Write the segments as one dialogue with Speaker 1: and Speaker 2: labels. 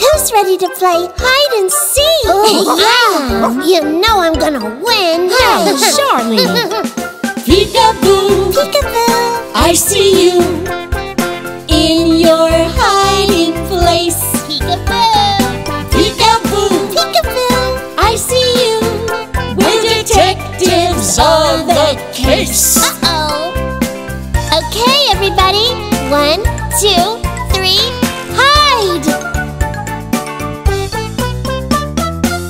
Speaker 1: Who's ready to play hide and seek?
Speaker 2: Oh, yeah.
Speaker 1: You know I'm gonna win.
Speaker 3: Hey, Charlie! Peekaboo,
Speaker 1: Peekaboo.
Speaker 3: I see you in your hiding place.
Speaker 1: Peekaboo.
Speaker 3: Peekaboo,
Speaker 1: Peekaboo.
Speaker 3: I see you. We're detectives on the case.
Speaker 1: Uh-oh. Okay, everybody. One, two, three, hide!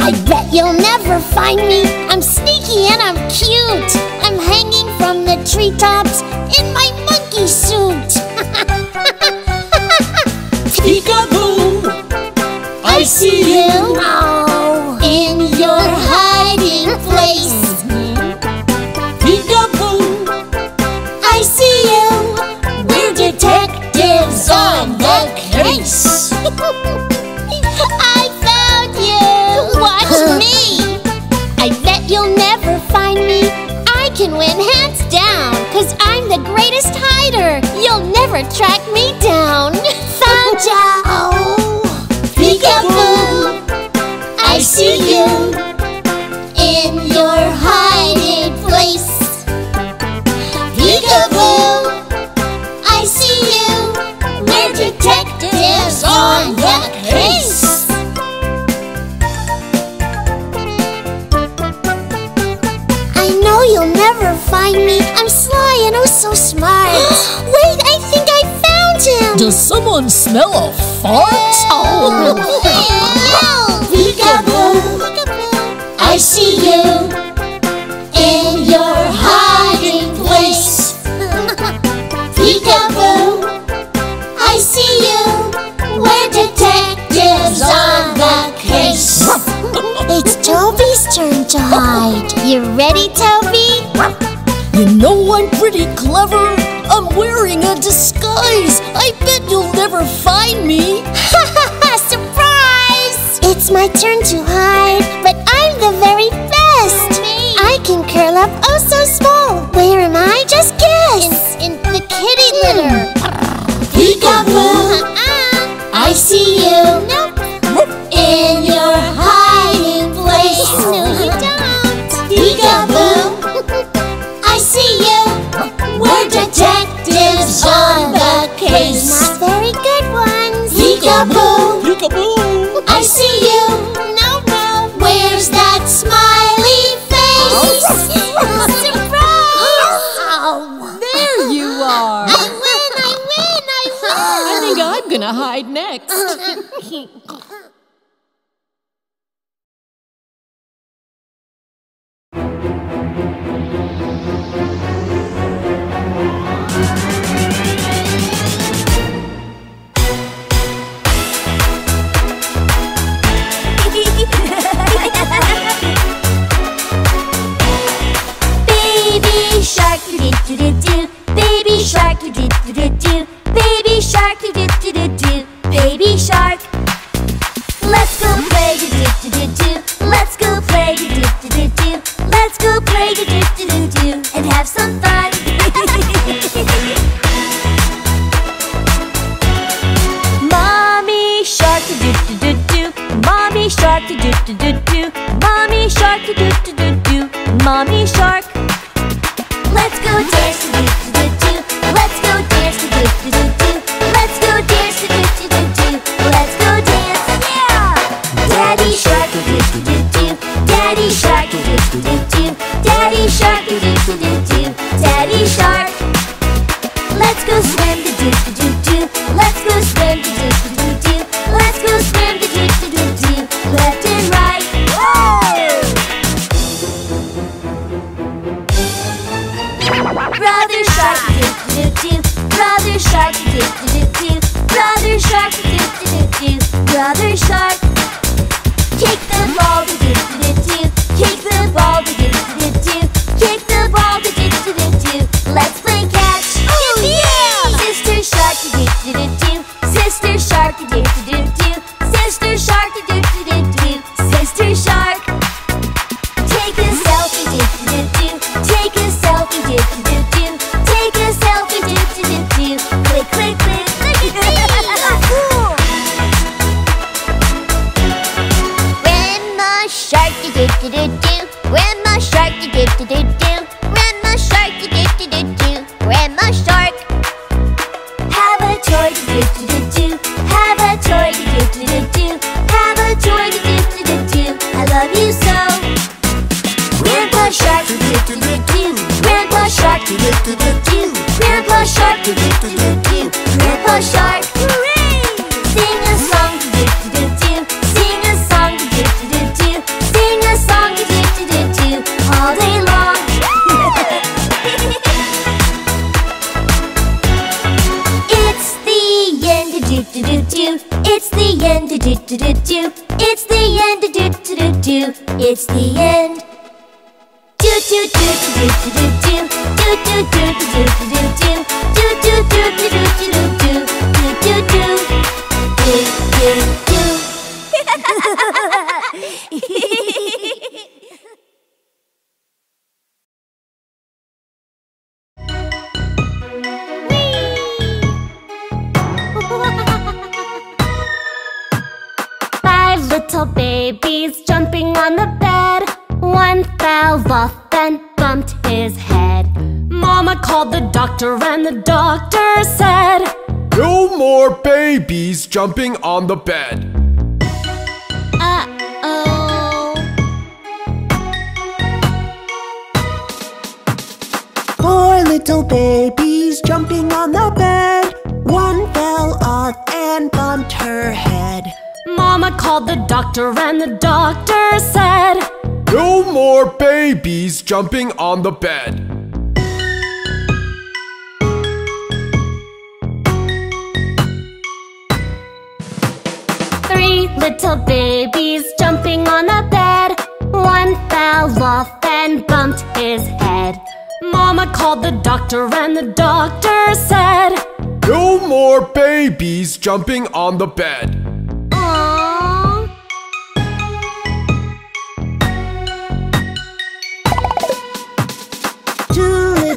Speaker 1: I bet you'll never find me. I'm sneaky and I'm cute. I'm hanging from the treetops in my monkey suit.
Speaker 3: Peekaboo, I see you
Speaker 1: Oh,
Speaker 3: in your hiding place. Case.
Speaker 1: I found you! Watch me! I bet you'll never find me. I can win hands down, cause I'm the greatest hider. You'll never track me down. Found ya! Oh,
Speaker 3: Peekaboo, I see you
Speaker 1: I'm
Speaker 4: gonna hide next.
Speaker 5: Baby shark do do do do Baby shark do do do do Baby shark do do do do Baby shark Let's go play do do do do Let's go play do do do do Let's go play do do do do And have some fun Mommy shark do do do do Mommy shark do do do do Mommy shark do do do do Mommy shark
Speaker 3: little babies jumping on the bed. One fell off and bumped his head.
Speaker 6: Mama called the doctor and the doctor said,
Speaker 2: No more babies jumping on the bed.
Speaker 3: Uh-oh.
Speaker 7: Four little babies jumping on the bed. One fell off and bumped her head.
Speaker 6: Mama called the doctor and the doctor said,
Speaker 2: No more babies jumping on the bed.
Speaker 3: Three little babies jumping on the bed. One fell off and bumped his head.
Speaker 6: Mama called the doctor and the doctor said,
Speaker 2: No more babies jumping on the bed.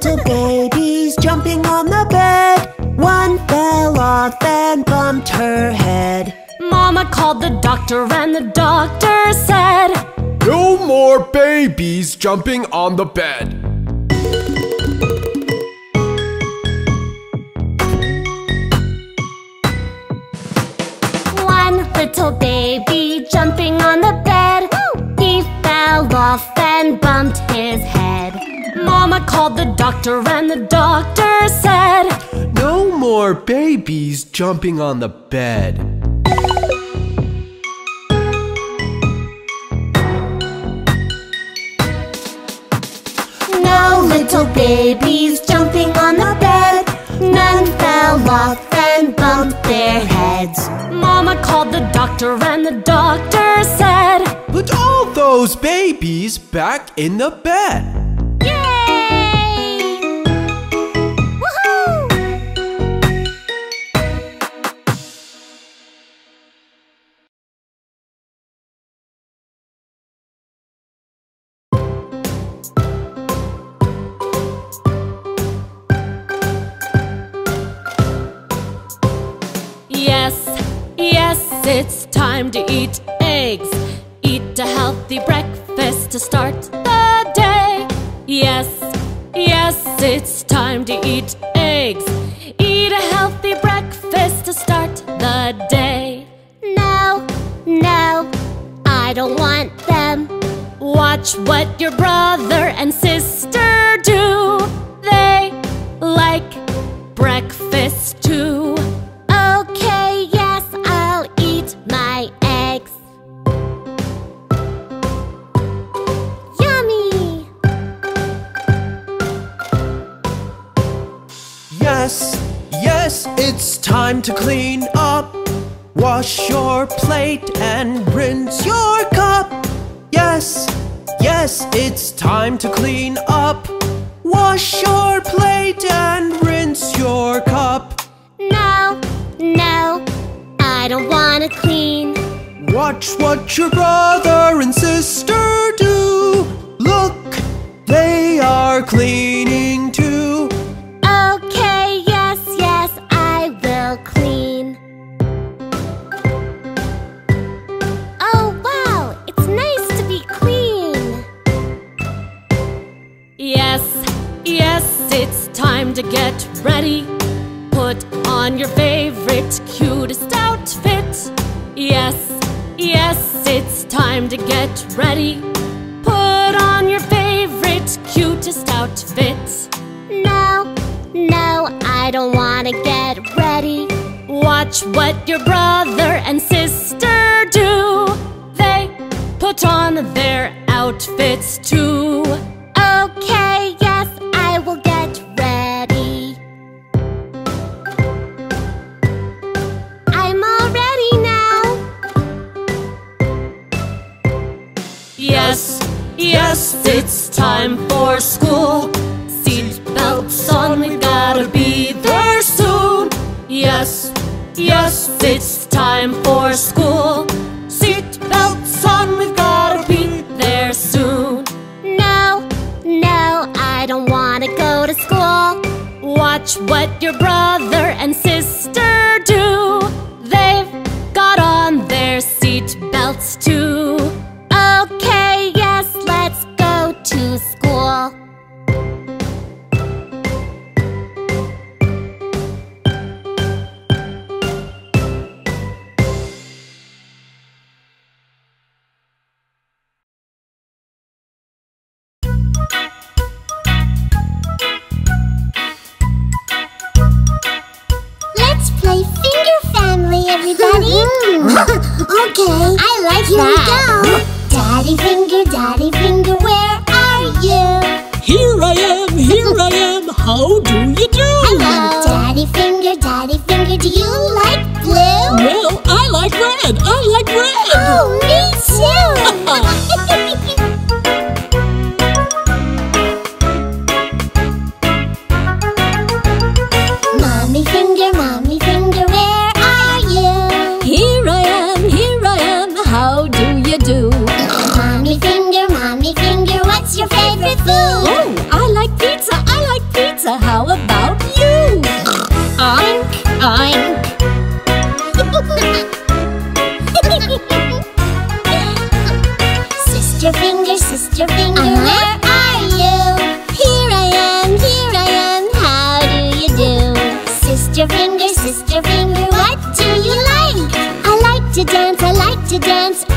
Speaker 7: Little babies jumping on the bed. One fell off and bumped her head.
Speaker 6: Mama called the doctor and the doctor said,
Speaker 2: No more babies jumping on the bed.
Speaker 3: One little baby jumping on the bed. He fell off and bumped his head.
Speaker 6: Mama called the doctor and the doctor said,
Speaker 2: No more babies jumping on the bed.
Speaker 3: No little babies jumping on the bed. None fell off and bumped their heads.
Speaker 6: Mama called the doctor and the doctor said,
Speaker 2: Put all those babies back in the bed.
Speaker 6: It's time to eat eggs. Eat a healthy breakfast to start the day. Yes, yes, it's time to eat eggs. Eat a healthy breakfast to start the day.
Speaker 3: No, no, I don't want them.
Speaker 6: Watch what your brother and sister do. They like breakfast too.
Speaker 3: Yes,
Speaker 8: yes, it's time to clean up. Wash your plate and rinse your cup. Yes, yes, it's time to clean up. Wash your plate and rinse your cup.
Speaker 3: No, no, I don't wanna clean.
Speaker 8: Watch what your brother and sister do. Look, they are cleaning
Speaker 3: to
Speaker 6: get ready. Put on your favorite, cutest outfit. Yes, yes, it's time to get ready. Put on your favorite, cutest outfit.
Speaker 3: No, no, I don't wanna get ready.
Speaker 6: Watch what your brother and sister do. They put on their outfits too.
Speaker 3: Okay, yes,
Speaker 6: it's time for school. Seat belts on, we've gotta be there soon. Yes, yes, it's time for school. Seat belts on, we've gotta be there soon.
Speaker 3: No, no, I don't wanna go to school.
Speaker 6: Watch what your brother and sister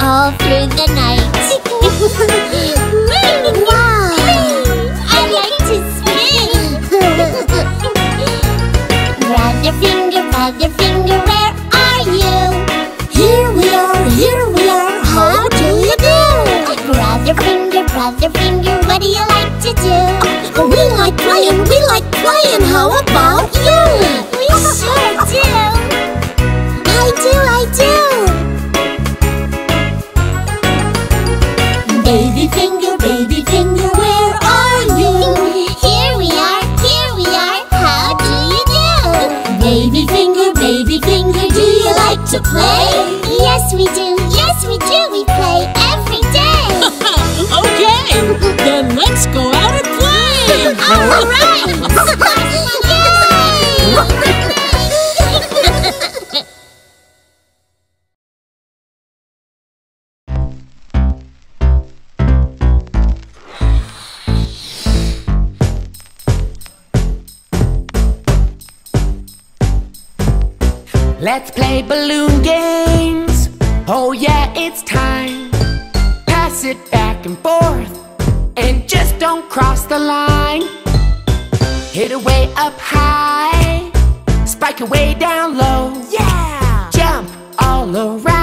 Speaker 3: all through the night. wow! I like to spin. Finger, brother finger, where are you? Here we are, here we are, how do you do? Brother finger, brother finger, what do you like to do? We like playing, we like to play? Yes, we do, yes, we do, we play every day.
Speaker 9: okay, then let's go out and play.
Speaker 3: All right! Yay!
Speaker 10: Let's play balloon games. Oh, yeah, it's time. Pass it back and forth. And just don't cross the line. Hit it way up high. Spike it way down low. Yeah! Jump all around,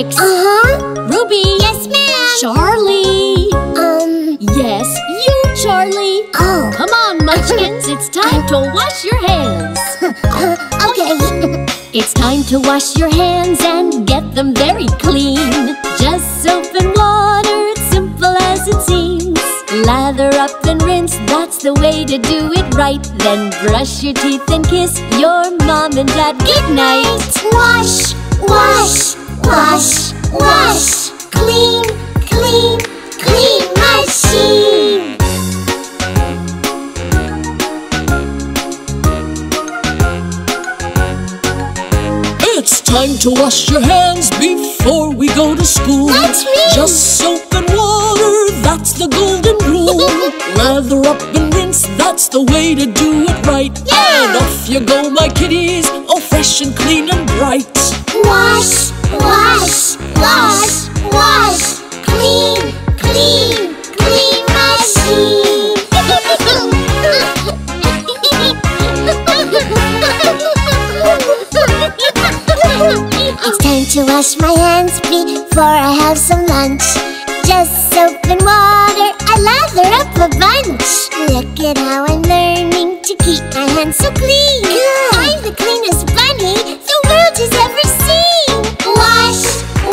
Speaker 5: Alex.
Speaker 3: Uh-huh.
Speaker 5: Ruby.
Speaker 3: Yes, ma'am.
Speaker 5: Charlie.
Speaker 3: Um.
Speaker 5: Yes, you, Charlie.
Speaker 3: Oh.
Speaker 5: Come on, Munchkins. it's time to wash your hands.
Speaker 3: okay.
Speaker 5: it's time to wash your hands and get them very clean. Just soap and water. It's simple as it seems. Lather up and rinse, that's the way to do it right. Then brush your teeth and kiss your mom and dad goodnight.
Speaker 3: Wash, wash, Wash, wash, clean, clean, clean machine.
Speaker 5: It's
Speaker 1: time to wash your hands before we go to school.
Speaker 6: That's me.
Speaker 1: Just soap and water, that's the golden rule. Lather up and rinse, that's the way to do it right.
Speaker 6: Yeah.
Speaker 1: And off you go, my kiddies, all fresh and clean and bright.
Speaker 6: Wash wash, wash, wash. Clean, clean, clean machine. It's time to wash my hands before I have some lunch. Just soap and water, lather up a bunch. Look at how I'm learning to keep my hands so clean. I'm the cleanest bunny the world has ever seen. Wash,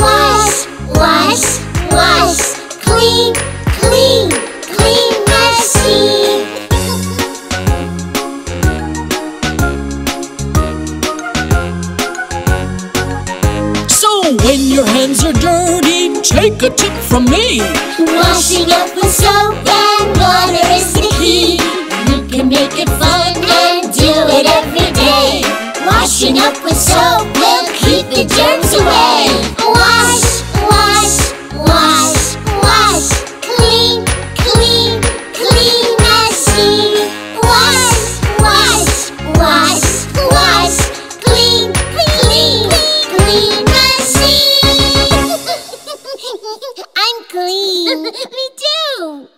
Speaker 6: wash, wash, wash. Clean, clean, clean machine.
Speaker 1: When your hands are dirty, take a tip from me.
Speaker 6: Washing up with soap and water is the key. You can make it fun and do it every day. Washing up with soap will keep the germs away. Wash, clean. Me too.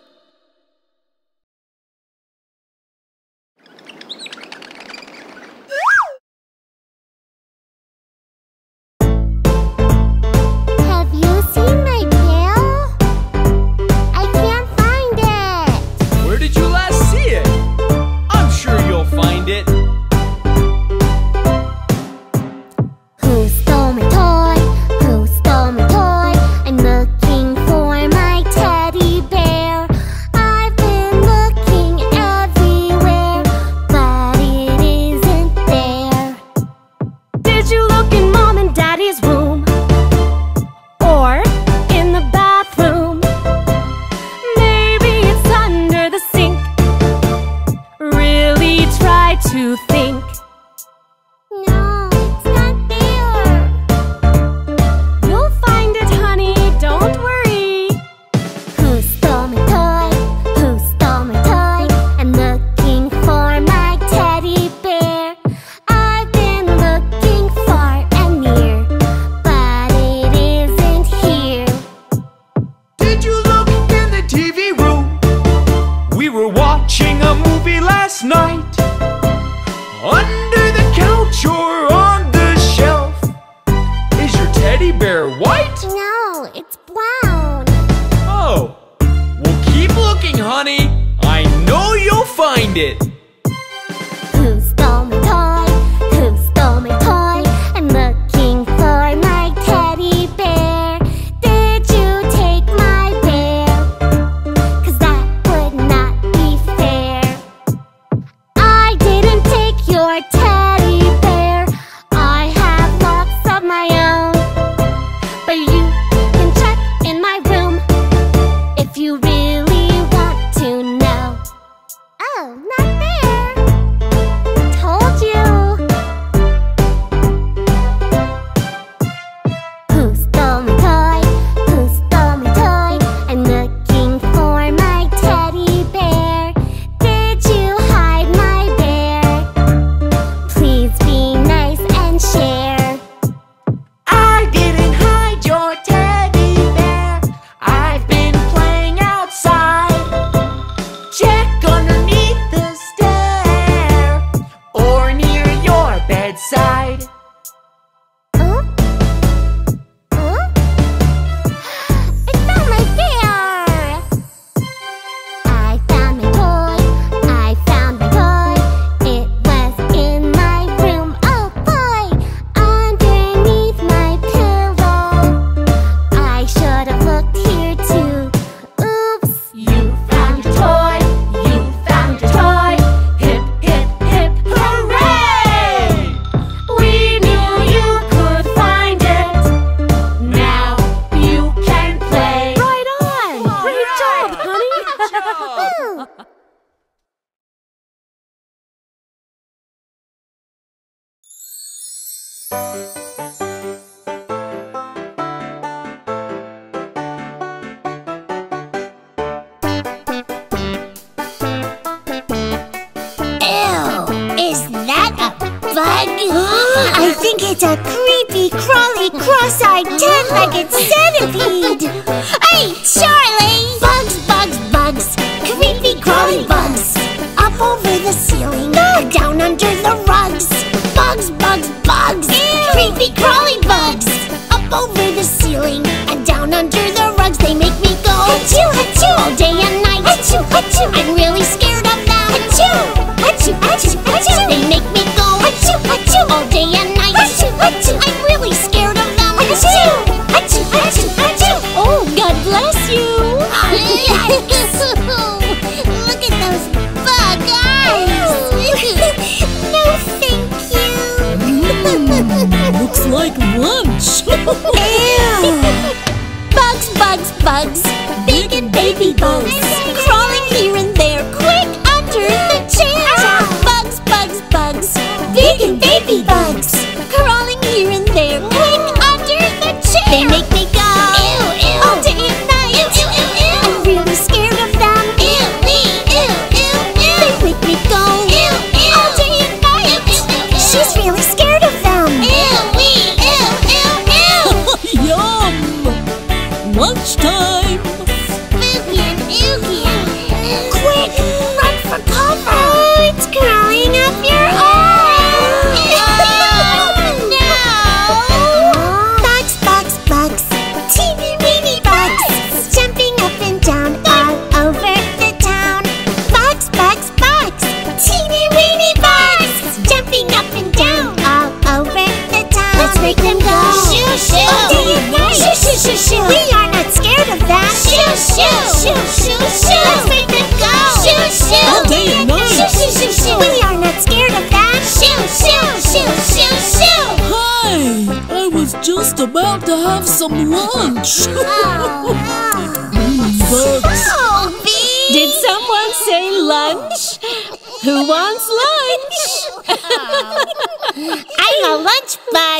Speaker 6: I
Speaker 11: think
Speaker 6: it's
Speaker 12: a
Speaker 6: creepy, crawly, cross-eyed, ten-legged centipede! Hey, Charlie! Bugs, bugs, bugs, creepy, crawly bugs! Up over the ceiling, Bug. down under the rugs! Bugs, bugs, bugs, Ew. creepy, crawly bugs! Up over the ceiling, and down under the rugs, they make me go! Achoo, achoo! All day and night! Achoo, achoo! I'm
Speaker 3: like lunch.
Speaker 6: much. Bye.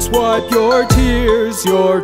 Speaker 6: It's what your
Speaker 8: tears,
Speaker 6: your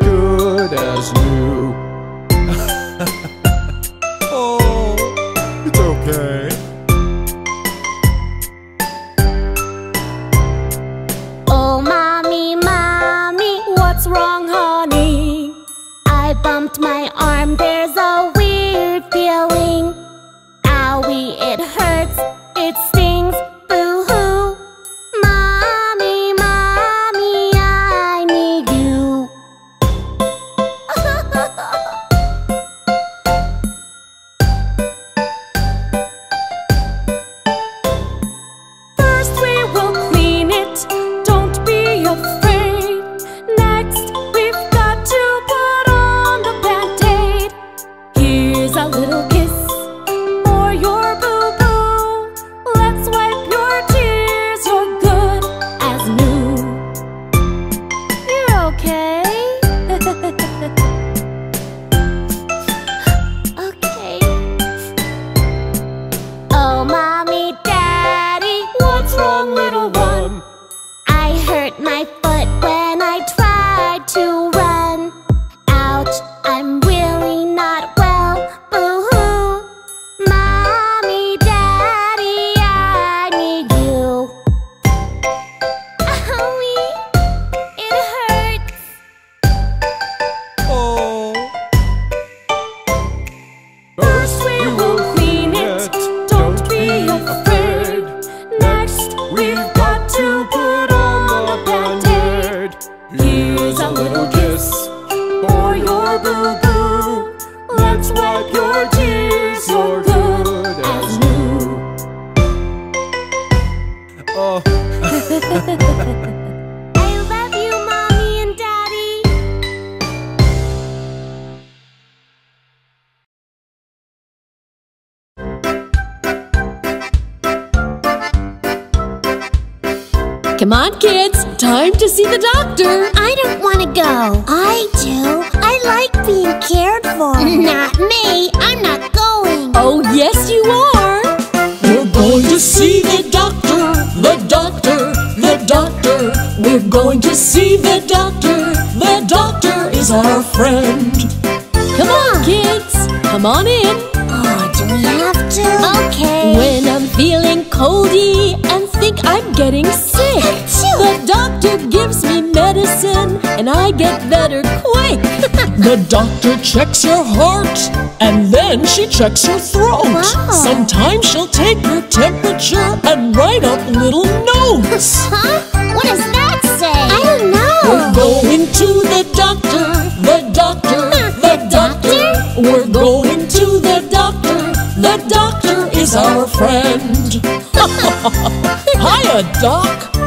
Speaker 1: she checks her throat.
Speaker 3: Wow.
Speaker 1: Sometimes she'll take your temperature and write up little notes.
Speaker 3: huh? What does that say? I don't know.
Speaker 1: We're going to the doctor, the doctor, the doctor. We're going to the doctor, the doctor is our friend. Hiya, Doc.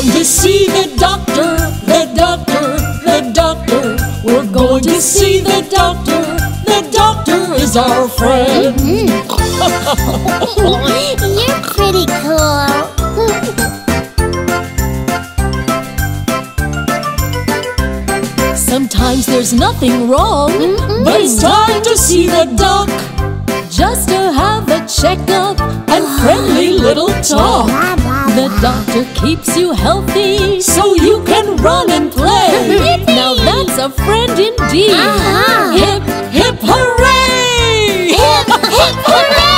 Speaker 1: going to see the doctor, the doctor, the doctor. We're going to see the doctor, the doctor is our friend. Mm -hmm.
Speaker 3: You're pretty cool.
Speaker 1: Sometimes there's nothing wrong, mm but it's time to see the doc. Just to have a checkup and friendly little talk. The doctor keeps you healthy so you can run and play. now that's a friend indeed.
Speaker 3: Uh -huh.
Speaker 1: Hip, hip, hooray!
Speaker 3: Hip, hip, hooray!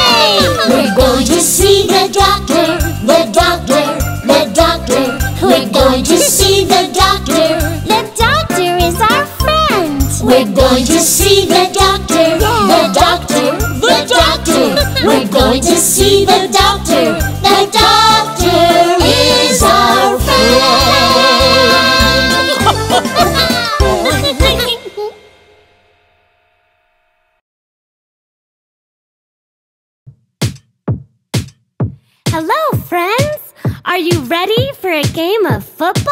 Speaker 9: We're going to see the doctor, the doctor, the doctor. We're going to see the doctor.
Speaker 3: The doctor is our friend.
Speaker 9: We're going to see the doctor, the doctor, the doctor. We're going to see the doctor.
Speaker 6: football.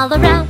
Speaker 6: all around.